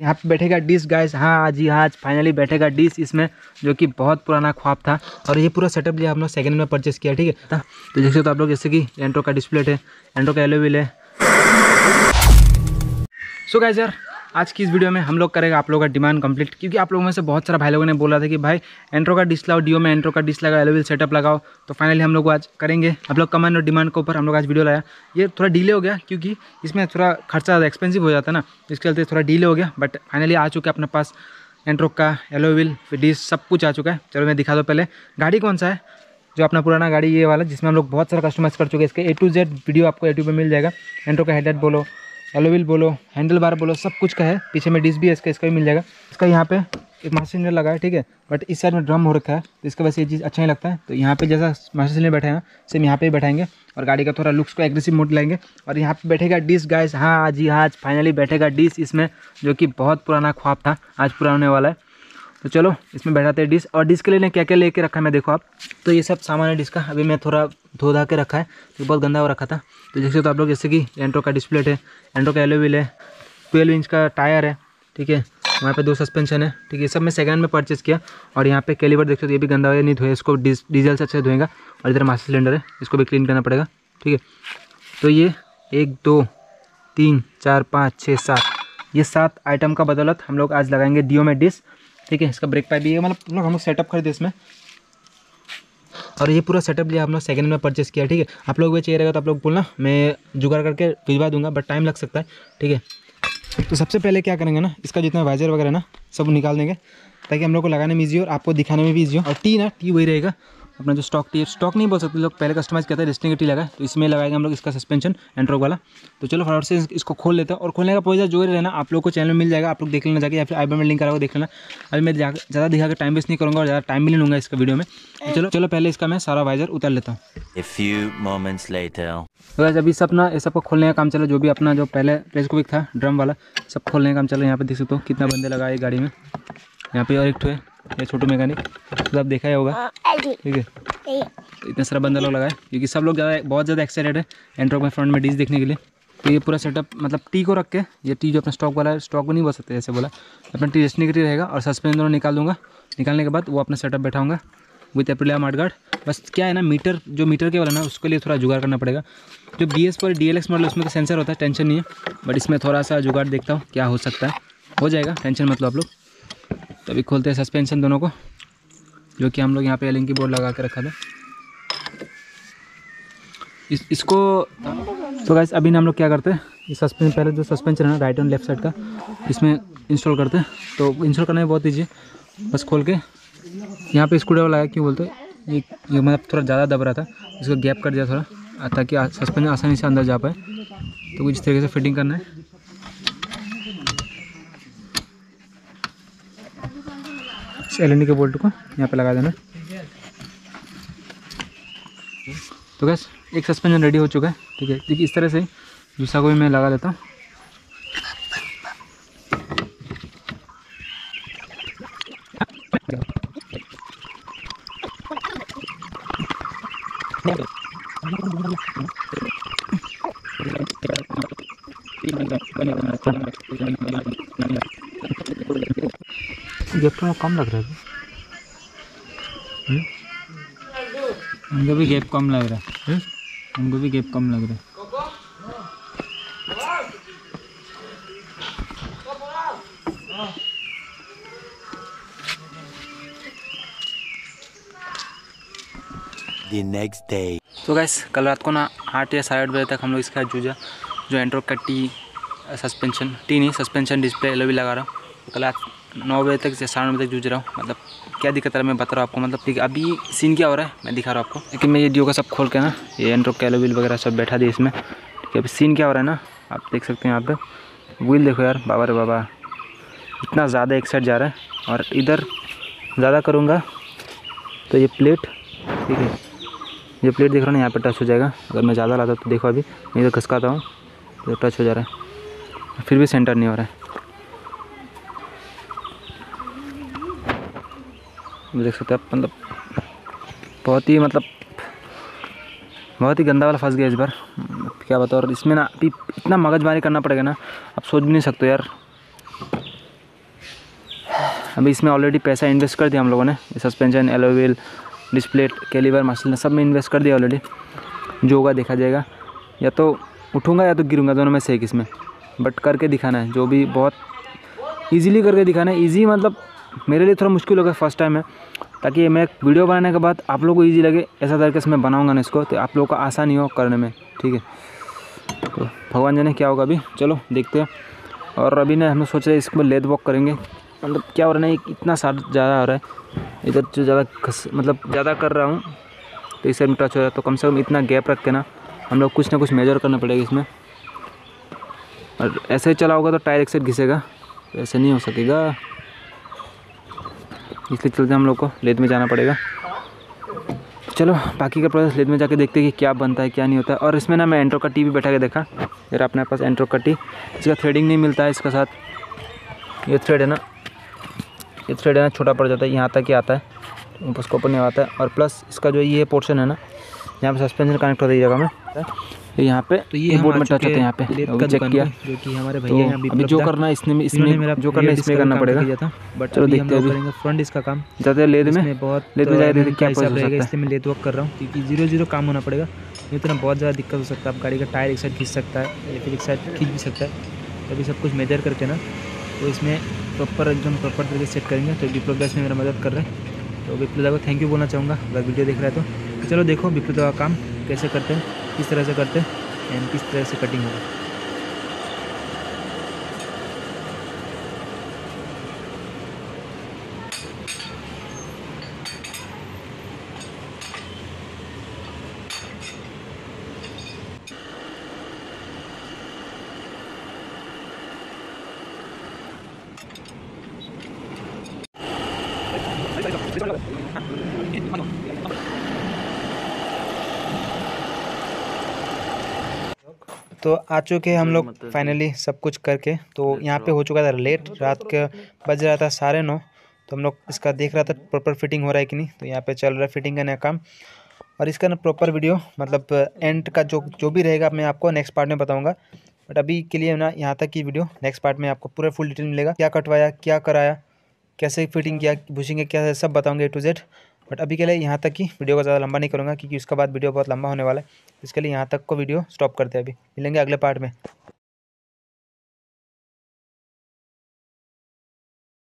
यहाँ पे बैठेगा डिश गाइस हाँ जी हाँ आज फाइनली बैठेगा डिश इसमें, जो कि बहुत पुराना ख्वाब था। और ये पूरा सेटअप लिया हम लोग सेकंड में परचेस किया, ठीक है? तो जैसे तो आप लोग, जैसे कि एंट्रो का डिस्प्ले है एंट्रो का एलोविल है। सो so गाइस यार आज की इस वीडियो में हम लोग करेगा आप लोगों का डिमांड कंप्लीट क्योंकि आप लोगों में से बहुत सारा भाई लोगों ने बोला था कि भाई एंट्रो का डिश लाओ डियो में एंट्रो का डिश लगाओ एलोविल सेटअप लगाओ तो फाइनली हम लोग आज करेंगे। आप लोग कमेंट और डिमांड के ऊपर हम लोग आज वीडियो लाया। ये थोड़ा डिले हो गया, क्योंकि इसमें थोड़ा खर्चा ज़्यादा एक्सपेंसिव हो जाता है ना इसके चलते थोड़ा डिले हो गया बट फाइनली आ चुका अपने पास एंट्रो का एलोविल डिश सब कुछ आ चुका है। चलो मैं दिखा दो पहले, गाड़ी कौन सा है? जो अपना पुराना गाड़ी ये वाला, जिसमें हम लोग बहुत सारा कस्टमाइज़ कर चुके हैं। इसके ए टू जेड वीडियो आपको यूट्यूब पर मिल जाएगा। एंट्रो का हेडलाइट बोलो एलोविल बोलो, हैंडल बार बोलो, सब कुछ का है। पीछे में डिस भी है, इसका इसका भी मिल जाएगा। इसका यहाँ पे एक मास्टर सिलेंडर लगा है, ठीक है? बट इस साइड में ड्रम हो रखा है तो इसका वैसे ये चीज़ अच्छा नहीं लगता है। तो यहाँ पे जैसा मास्टर सिलेंडर बैठे हैं सेम यहाँ पे बैठाएँगे और गाड़ी का थोड़ा लुक्स को एग्रेसिव मोड लाएँगे। और यहाँ पे बैठेगा डिस गाइस हाँ आज हाँ आज फाइनली बैठेगा डिस इसमें, जो कि बहुत पुराना ख्वाब था, आज पूरा होने वाला है। तो चलो, इसमें बैठाते हैं डिश। और डिश के लिए क्या क्या लेके रखा है मैं देखो आप। तो ये सब सामान है डिश का। अभी मैं थोड़ा धो धा के रखा है तो बहुत गंदा हो रखा था। तो देख जैसे तो आप लोग, जैसे कि एंट्रो का डिस्प्ले है, एंट्रो का एलोविल है, ट्वेल्व इंच का टायर है, ठीक है। वहाँ पे दो सस्पेंशन है, ठीक है। सब मैं सेकंड में परचेस किया। और यहाँ पे कैलिवर सकते हो, ये भी गंदा हो, नहीं धोए इसको डीजल से अच्छे धोएगा। और इधर मास्टर सिलेंडर है, इसको भी क्लीन करना पड़ेगा, ठीक है। तो ये एक, दो, तीन, चार, पाँच छः सात। ये सात आइटम का बदौलत हम लोग आज लगाएँगे दियो में डिश ठीक है, इसका ब्रेक पाइप भी है। मतलब लोग हम लोग सेटअप खरीदे इसमें। और ये पूरा सेटअप लिया, हम लोग सेकंड में परचेस किया, ठीक है। आप लोग भी चाहिए रहेगा तो आप लोग बोलना, मैं जुगाड़ करके भिजवा दूँगा बट टाइम लग सकता है, ठीक है। तो सबसे पहले क्या करेंगे ना, इसका जितना वाइजर वगैरह ना, सब निकाल देंगे, ताकि हम लोग को लगाने में ईजी हो और आपको दिखाने में भी ईजी हो। और टी ना टी वही रहेगा। अपना जो स्टॉक टी स्टॉक नहीं बोल सकते लोग पहले कस्टमाइज़ करते हैं रेस्टिंग टी लगा तो इसमें लगाएँगे हम लोग इसका सस्पेंशन एंट्रोक वाला। तो चलो फटाफट से इसको खोल लेते हैं और खोलने का प्रोसेस जो रहना आप लोग को चैनल में मिल जाएगा आप लोग देख लेना जाके या फिर आई में लिंक करा देख लेना। अभी मैं ज़्यादा दिखा के टाइम वेस्ट नहीं करूँगा और ज़्यादा टाइम भी नहीं लूँगा इसका वीडियो में। तो चलो चलो पहले इसका मैं सारा वाइजर उतार लेता हूँ। तो अभी सब ना ये सबको खोलने का काम चला जो भी अपना जो पहले प्रेस था ड्रम वाला सब खोलने का काम चला यहाँ पे देख सकते हो कितना बंदे लगा है गाड़ी में। यहाँ पे और एक ठो है। ये छोटू मैकेनिक तो आप देखा ही होगा। ठीक है। इतना सारा बंदा लोग लगा है क्योंकि सब लोग ज़्यादा, बहुत ज़्यादा एक्साइटेड है एंट्रोक में फ्रंट में डीज देखने के लिए। तो ये पूरा सेटअप मतलब टी को रख के, ये टी जो अपना स्टॉक वाला है स्टॉक को नहीं बोल सकते जैसे बोला। अपना टी रेस्टनी के रहेगा और सस्पेंस दोनों निकाल दूँगा। निकालने के बाद वो अपना सेटअप बैठाऊँगा विथ एप्रिलिया मार्ट गार्ड बस क्या है ना मीटर जो मीटर के वाला ना, उसके लिए थोड़ा जुगाड़ करना पड़ेगा। जो बी एस पर डी एल एक्स मॉडल उसमें तो सेंसर होता है टेंशन नहीं है। बट इसमें थोड़ा सा जुगाड़ देखता हूँ, क्या हो सकता है। हो जाएगा टेंशन मतलब आप लोग। तो अभी खोलते हैं सस्पेंशन दोनों को, जो कि हम लोग यहाँ पे एलिंग की बोर्ड लगा के रखा था। इस, इसको तो गैस अभी ना हम लोग क्या करते हैं इस सस्पेंस पहले जो सस्पेंशन है ना राइट एंड लेफ़्ट साइड का, इसमें इंस्टॉल करते हैं। तो इंस्टॉल करना बहुत ईजी बस खोल के, यहाँ पे स्क्रू ड्राइवर लगा क्यों बोलते ये ये मतलब थोड़ा ज़्यादा दब रहा था, इसको गैप कर दिया थोड़ा, ताकि सस्पेंशन आसानी से अंदर जा पाए। तो कुछ इस तरीके से फिटिंग करना है। एल के बोल्ट को यहाँ पे लगा देना। तो गैस एक सस्पेंशन रेडी हो चुका है। ठीक है, देखिए, इस तरह से दूसरा को भी मैं लगा लेता हूँ। गिफ्ट में कम लग रहा है उनको भी गैप कम लग रहा है। उनको भी गैप कम लग रहा है। नेक्स्ट डे तो गैस कल रात को ना आठ या साढ़े आठ बजे तक हम लोग इसका जूझा जो एंड्रॉक का टी सस्पेंशन टी नहीं सस्पेंशन डिस्प्ले एलो भी लगा रहा हूँ। कल रात नौ बजे तक से साढ़े नौ बजे तक जूझ रहा हूँ। मतलब क्या दिक्कत है मैं बता रहा हूँ आपको। मतलब ठीक अभी सीन क्या हो रहा है मैं दिखा रहा हूँ आपको। लेकिन मैं ये डियो का सब खोल के ना, ये एंड्रो कैलो कैलोविल वगैरह सब बैठा दिए इसमें। ठीक है, अभी सीन क्या हो रहा है ना, आप देख सकते हैं यहाँ पे। व्हील देखो यार, बाबा रे बाबा। इतना ज़्यादा एक साइड जा रहा है और इधर ज़्यादा करूँगा तो ये प्लेट ठीक है, ये प्लेट देख रहा हूँ यहाँ पर टच हो जाएगा। अगर मैं ज़्यादा लाता तो देखो अभी मैं इधर खसकाता हूँ तो टच हो जा रहा है। फिर भी सेंटर नहीं हो रहा है। देख सकते हैं मतलब बहुत ही मतलब बहुत ही गंदा वाला फंस गया इस बार। क्या बताओ और इसमें ना अभी इतना मगजमारी करना पड़ेगा ना, आप सोच भी नहीं सकते यार। अभी इसमें ऑलरेडी पैसा इन्वेस्ट कर दिया हम लोगों ने suspension alloy wheel display caliper master सब में इन्वेस्ट कर दिया ऑलरेडी जो होगा देखा जाएगा, या तो उठूँगा या तो गिरूँगा, दोनों में से एक इसमें। बट करके दिखाना है, जो भी बहुत ईजीली करके दिखाना है ईजी मतलब मेरे लिए थोड़ा मुश्किल होगा फ़र्स्ट टाइम है, ताकि मैं वीडियो बनाने के बाद आप लोगों को ईजी लगे, ऐसा तरीके से मैं बनाऊँगा ना इसको तो आप लोगों को आसानी हो करने में, ठीक है? तो भगवान जाने क्या होगा अभी? चलो, देखते हैं। और अभी ना हम सोच रहे इसको लेद वॉक करेंगे। मतलब क्या हो रहा है ना इतना सार ज़्यादा हो रहा है। इधर जो ज़्यादा मतलब ज़्यादा कर रहा हूँ तो इस में टच हो रहा है। तो कम से कम इतना गैप रख के ना, हम लोग कुछ ना कुछ मेजर करना पड़ेगा इसमें। और ऐसे ही चला होगा तो टायर एक साइड घिसेगा तो ऐसे नहीं हो सकेगा। इसलिए चलते हम लोग को लेद में जाना पड़ेगा। चलो, बाकी का प्रोसेस लेद में जाके देखते हैं कि क्या बनता है, क्या नहीं होता है। और इसमें ना मैं एंट्रो का टी भी बैठा के देखा यार अपने पास एंट्रो का टी इसका थ्रेडिंग नहीं मिलता है इसके साथ। ये थ्रेड है ना, ये थ्रेड है ना, छोटा पड़ जाता है, यहाँ तक ही आता है। उसको ऊपर नहीं आता है। और प्लस इसका जो ये पोर्शन है ना, यहाँ पर सस्पेंशन कनेक्ट है जगह में। यहाँ पे तो ये बोर्ड में टच होते हैं यहाँ पे। चेक किया। जो कि हमारे तो भैया तो अभी जो करना है इसमें इसमें जो करना है इसमें करना पड़ेगा। बट चलो देखते हैं अभी। फ्रंट इसका काम। जाते लेद में। बहुत लेद में जाके क्या इसलिए मैं लेद वर्क कर रहा हूँ क्योंकि ज़ीरो ज़ीरो काम होना पड़ेगा। नहीं तो ना बहुत ज़्यादा दिक्कत हो सकता है आप गाड़ी का टायर एक साइड खींच सकता है या फिर एक साइड खींच भी सकता है। तभी सब कुछ मेजर करके ना तो इसमें प्रॉपर एकदम प्रॉपर तरीके सेट करेंगे तो विप्लव गैस में मेरा मदद कर रहे हैं। तो विप्लव को थैंक यू बोलना चाहूँगा अगर वीडियो देख रहा है तो। चलो देखो विप्लव का काम कैसे करते हैं। किस तरह से करते हैं एंड किस तरह से कटिंग होगा? तो आ चुके हैं हम लोग फाइनली सब कुछ करके। तो यहाँ पे हो चुका था लेट रात के बज रहा था साढ़े नौ। तो हम लोग इसका देख रहा था प्रॉपर फिटिंग हो रहा है कि नहीं। तो यहाँ पे चल रहा है फिटिंग का नया काम। और इसका ना प्रॉपर वीडियो मतलब एंड का जो जो भी रहेगा मैं आपको नेक्स्ट पार्ट में बताऊँगा। बट अभी के लिए ना यहाँ तक की वीडियो नेक्स्ट पार्ट में आपको पूरा फुल डिटेल मिलेगा। क्या कटवाया क्या कराया कैसे फिटिंग किया बुशिंग क्या सब बताऊँगे ए टू जेड बट अभी के लिए यहाँ तक ही वीडियो को ज़्यादा लंबा नहीं करूँगा, क्योंकि उसके बाद वीडियो बहुत लंबा होने वाला है। इसके लिए यहाँ तक को वीडियो स्टॉप करते हैं अभी। मिलेंगे अगले पार्ट में।